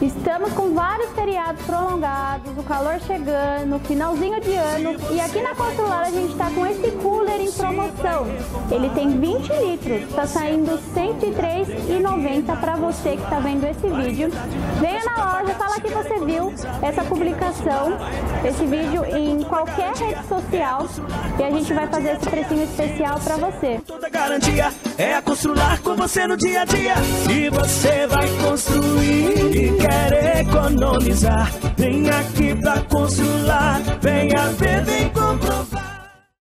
Estamos com vários feriados prolongados, o calor chegando, finalzinho de ano e aqui na Constrular a gente está com esse cooler em promoção. Ele tem 20 litros, está saindo R$ 103,90 para você que está vendo esse vídeo. Venha na loja, fala que você viu essa publicação, esse vídeo em qualquer rede social e a gente vai fazer esse precinho especial para você. Toda garantia é a Constrular com você no dia a dia e você economizar. Vem aqui pra Constrular,